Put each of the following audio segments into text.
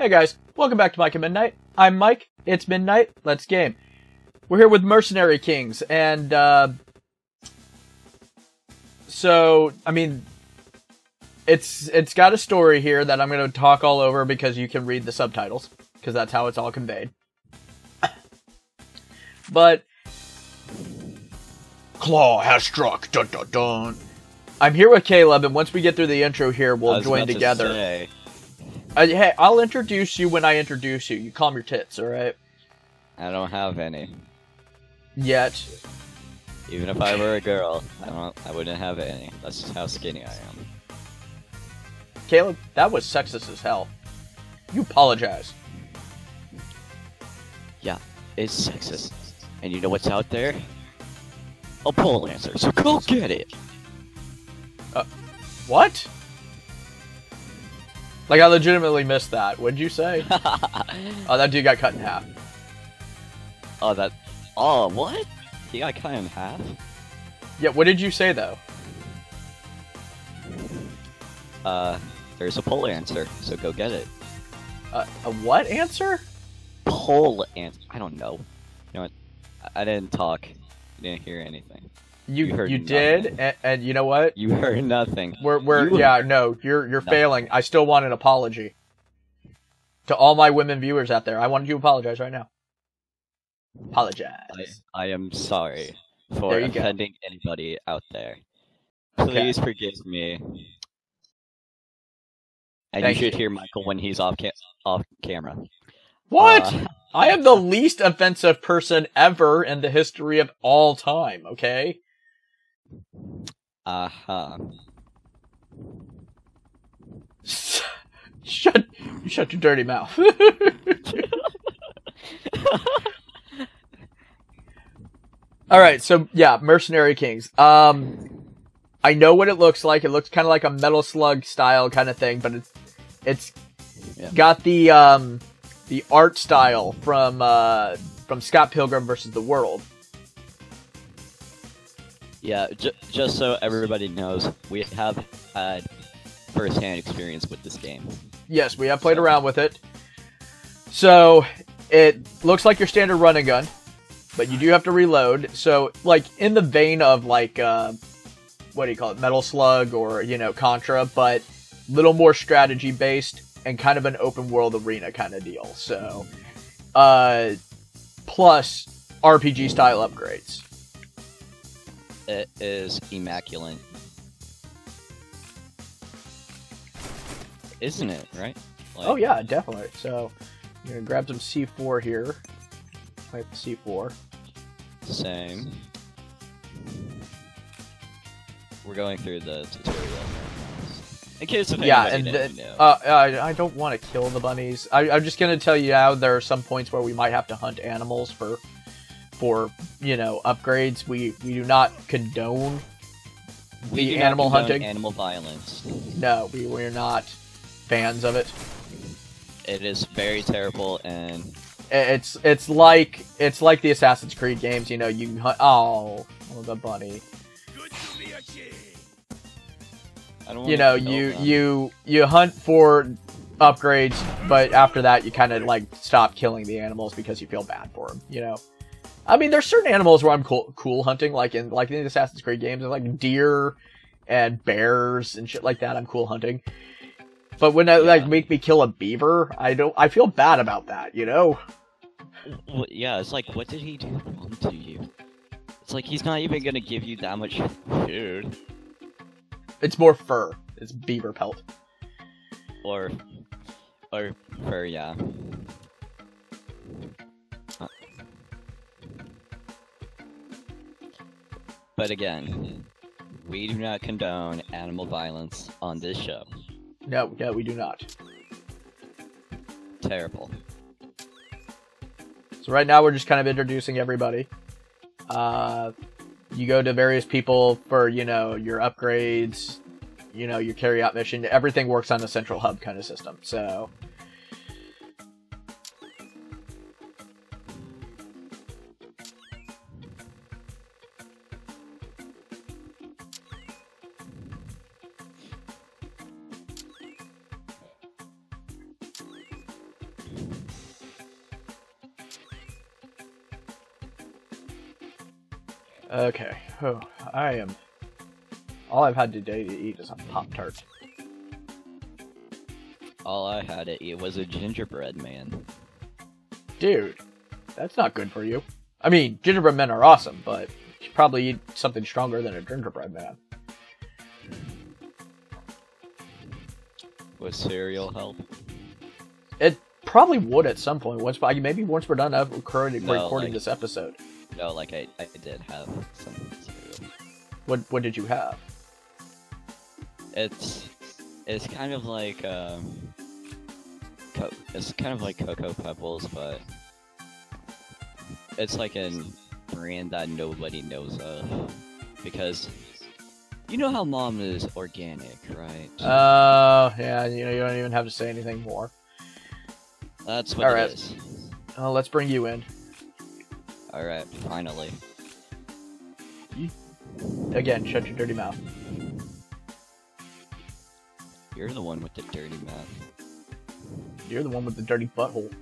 Hey guys, welcome back to Mike at Midnight. I'm Mike. It's midnight. Let's game. We're here with Mercenary Kings, and uh, so I mean, it's it's got a story here that I'm going to talk all over because you can read the subtitles because that's how it's all conveyed. but Claw has struck. Dun dun dun. I'm here with Caleb, and once we get through the intro here, we'll join together. to Uh, hey, I'll introduce you when I introduce you. You calm your tits, all right? I don't have any. Yet. Even if I were a girl, I don't. I wouldn't have any. That's just how skinny I am. Caleb, that was sexist as hell. You apologize. Yeah, it's sexist. And you know what's out there? A poll answer. So go get it. Uh, what? Like, I legitimately missed that. What'd you say? Oh, that dude got cut in half. oh, that. Oh, what? He got cut in half. Yeah, what did you say, though? Uh, there's a poll answer. So go get it. Uh, a what answer? Poll answer. I don't know. You know what? I, I didn't talk. You didn't hear anything. You You heard you did, and, and you know what? You heard nothing. We're we're You- yeah no you're you're No. failing. I still want an apology to all my women viewers out there. I want you to apologize right now. Apologize. I, I am sorry for you go. offending anybody out there. Okay. Please forgive me. And Thank you should you. hear Michael when he's off ca- off camera. What? Uh, I am the least offensive person ever in the history of all time. Okay. Uh-huh. Shut you shut your dirty mouth. All right, so yeah, Mercenary Kings. Um I know what it looks like. It looks kind of like a Metal Slug style kind of thing, but it's it's Yeah. got the um the art style from uh from Scott Pilgrim versus the World. Yeah, j- just so everybody knows, we have had first-hand experience with this game. Yes, we have played around with it. So it looks like your standard run and gun, but you do have to reload. So like in the vein of like uh, what do you call it, Metal Slug or you know Contra, but little more strategy based and kind of an open world arena kind of deal. So uh, plus RPG style upgrades. It is immaculate. Isn't it, right? Like, Oh yeah, definitely. So I'm gonna grab some C4 here. Type C4. Same. We're going through the tutorial. In case if yeah, and then, know. uh, I, I don't want to kill the bunnies. I, I'm just gonna tell you now. There are some points where we might have to hunt animals for, for you know upgrades. We we do not condone We the not animal condone hunting. Animal violence. no, we we're not fans of it. It is very terrible, and It's it's like it's like the Assassin's Creed games. You know, you hunt. Oh, oh the bunny. I don't. You know, you them. you you hunt for upgrades, but after that, you kind of like stop killing the animals because you feel bad for them. You know, I mean, there's certain animals where I'm cool, cool hunting, like in like in the Assassin's Creed games, and like deer and bears and shit like that. I'm cool hunting. But when they like make me kill a beaver, I don't. I feel bad about that. You know. Well, yeah, it's like, what did he do wrong to you? It's like he's not even gonna give you that much food, It's more fur. It's beaver pelt. or, or, or yeah. But again, we do not condone animal violence on this show. No, no, we do not. Terrible. So right now we're just kind of introducing everybody. Uh, you go to various people for you know your upgrades, you know your carry out mission. Everything works on a central hub kind of system. So Okay. Oh, I am. All I've had today to eat is a Pop Tart. All I had to eat was a gingerbread man. Dude, that's not good for you. I mean, gingerbread men are awesome, but you should probably eat something stronger than a gingerbread man. Would cereal help? It probably would at some point. Once, maybe once we're done recording, No, recording like- this episode. No, like I, I did have some cereal. What what did you have? It's it's kind of like um, co- it's kind of like Cocoa Pebbles, but it's like a brand that nobody knows of because you know how mom is organic, right? Oh, yeah. You know, you don't even have to say anything more. That's what alright. it is. Uh, let's bring you in All right, finally. again. Shut your dirty mouth. You're the one with the dirty mouth. You're the one with the dirty butthole.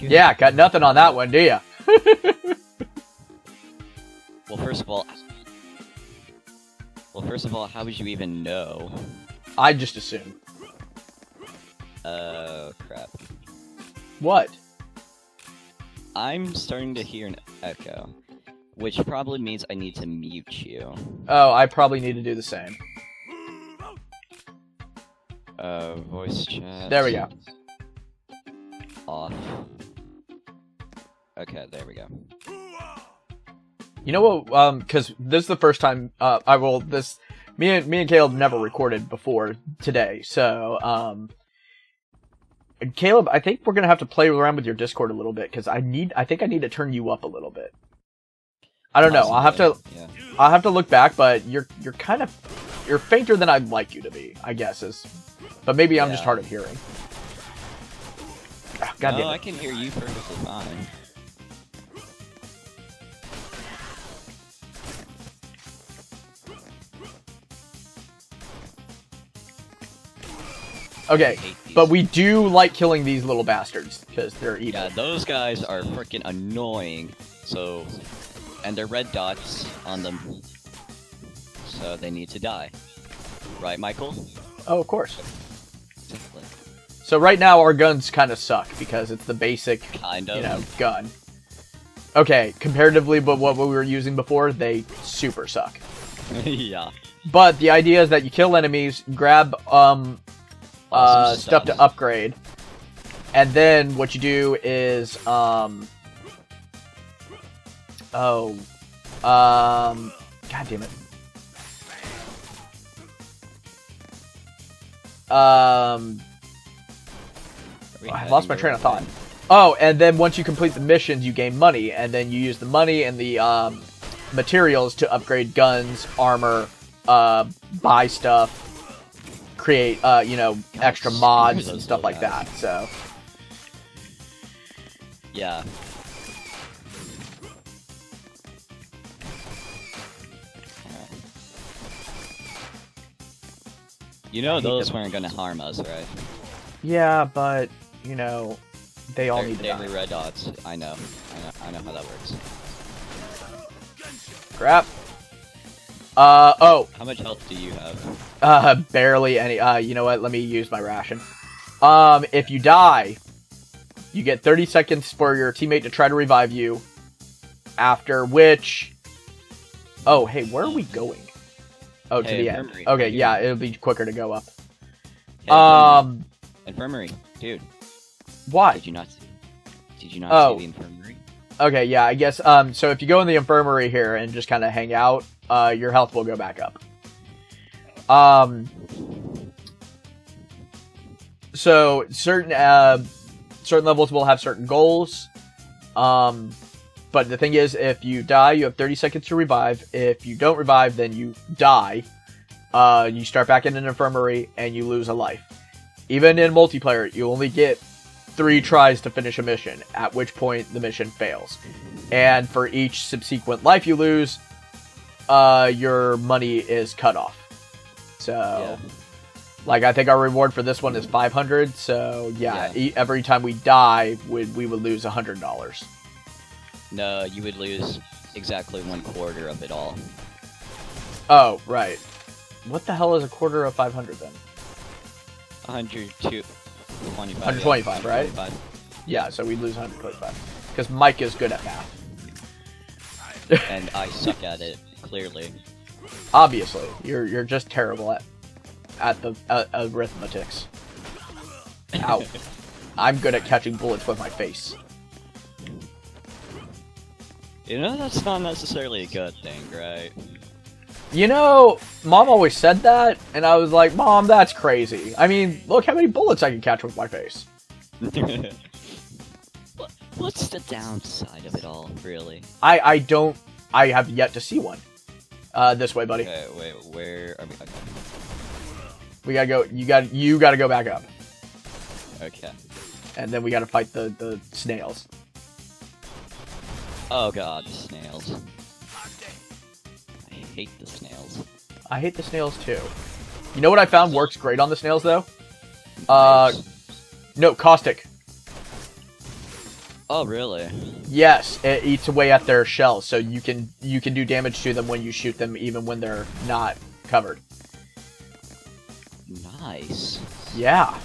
Yeah, got nothing on that one, do ya? Well, first of all, well, first of all, how would you even know? I just assume. Oh crap. What? I'm starting to hear an echo, which probably means I need to mute you. Oh, I probably need to do the same. Uh, voice chat. There we go. Off. Okay, there we go. You know what? Um, because this is the first time uh, I will this. Me and me and Caleb never recorded before today, so um, Caleb, I think we're gonna have to play around with your Discord a little bit because I need. I think I need to turn you up a little bit. I don't know. I'll have to. Yeah. I'll have to look back, but you're you're kind of you're fainter than I'd like you to be. I guess is, but maybe I'm just hard of hearing. Ah, God no, damn I can hear you perfectly fine. Okay, I hate these. but we do like killing these little bastards because they're evil. Yeah, those guys are freaking annoying. So, and they're red dots on them. So they need to die. Right, Michael? Oh, of course. Exactly. So right now our guns kind of suck because it's the basic, Kind of. you know, gun. Okay, comparatively, but what we were using before, they super suck. yeah. But the idea is that you kill enemies, grab um uh, Awesome stuff to upgrade, and then what you do is um oh um god damn it. Um I lost my train of thought. Oh, and then once you complete the missions, you gain money, and then you use the money and the um, materials to upgrade guns, armor, uh, buy stuff, create, uh, you know, extra mods and stuff like that. So. Yeah. You know those weren't gonna harm us, right? yeah, but you know, they all They're, need to they're die. red dots. I know. I know. I know how that works. Crap. Uh oh, How much health do you have? uh, barely any. Uh, you know what? Let me use my ration. Um, if you die, you get 30 seconds for your teammate to try to revive you. After which, oh hey, where are we going? Oh, to Hey, the end. infirmary. Okay, yeah, it'll be quicker to go up. Hey. Um, infirmary, dude. why? Did you not? See, did you not Oh. see the infirmary? Okay, yeah, I guess. Um, so if you go in the infirmary here and just kind of hang out, uh, your health will go back up. Um, so certain uh, certain levels will have certain goals. Um, but the thing is, if you die, you have 30 seconds to revive. If you don't revive, then you die. Uh, you start back in an infirmary and you lose a life. Even in multiplayer, you only get three tries to finish a mission, at which point the mission fails. And for each subsequent life you lose, uh, your money is cut off. So, Yeah. like, I think our reward for this one is 500. So, yeah, Yeah. E- every time we die, we, we would lose $100. No, you would lose exactly one quarter of it all. Oh, right. What the hell is a quarter of 500 then? 102, 25, 125, yeah, right? 125. Yeah, so we lose 125. Because Mike is good at math. and I suck at it, clearly. Obviously, you're you're just terrible at at the uh, arithmetics. Ow. I'm good at catching bullets with my face. You know, that's not necessarily a good thing, right? You know, mom always said that, and I was like, Mom, that's crazy. I mean, look how many bullets I can catch with my face. What's the downside of it all, really? I I don't. I have yet to see one. Uh, this way, buddy. Okay, wait, where are we? Okay. We gotta go. You got. You gotta go back up, okay. and then we gotta fight the the snails. Oh god, the snails. I hate the snails. I hate the snails too. You know what I found works great on the snails though? Uh, no, caustic. Oh, really? Yes, it eats away at their shells, so you can you can do damage to them when you shoot them, even when they're not covered. Nice. Yeah.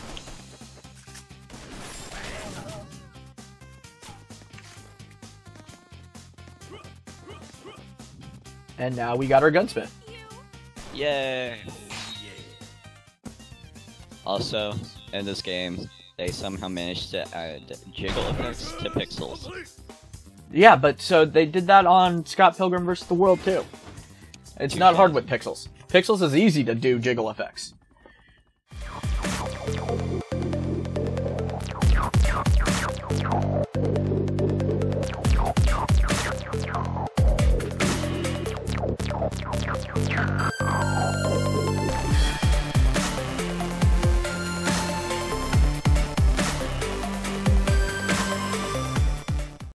And now we got our gunsmith. Yay! Also, in this game, they somehow managed to add jiggle effects to pixels. Yeah, but so they did that on Scott Pilgrim vs. the World too. It's not hard with pixels. Pixels is easy to do jiggle effects.